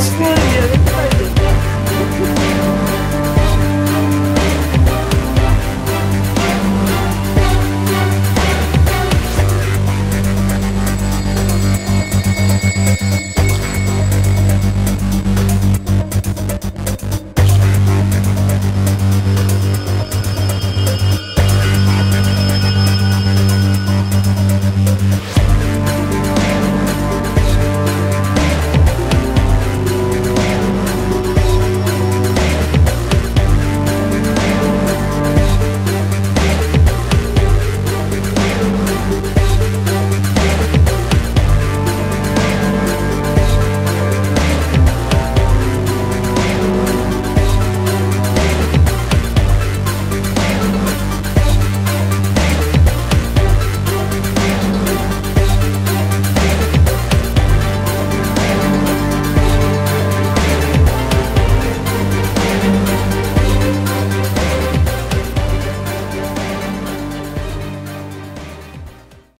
It's good.